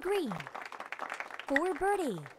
green. For Birdie.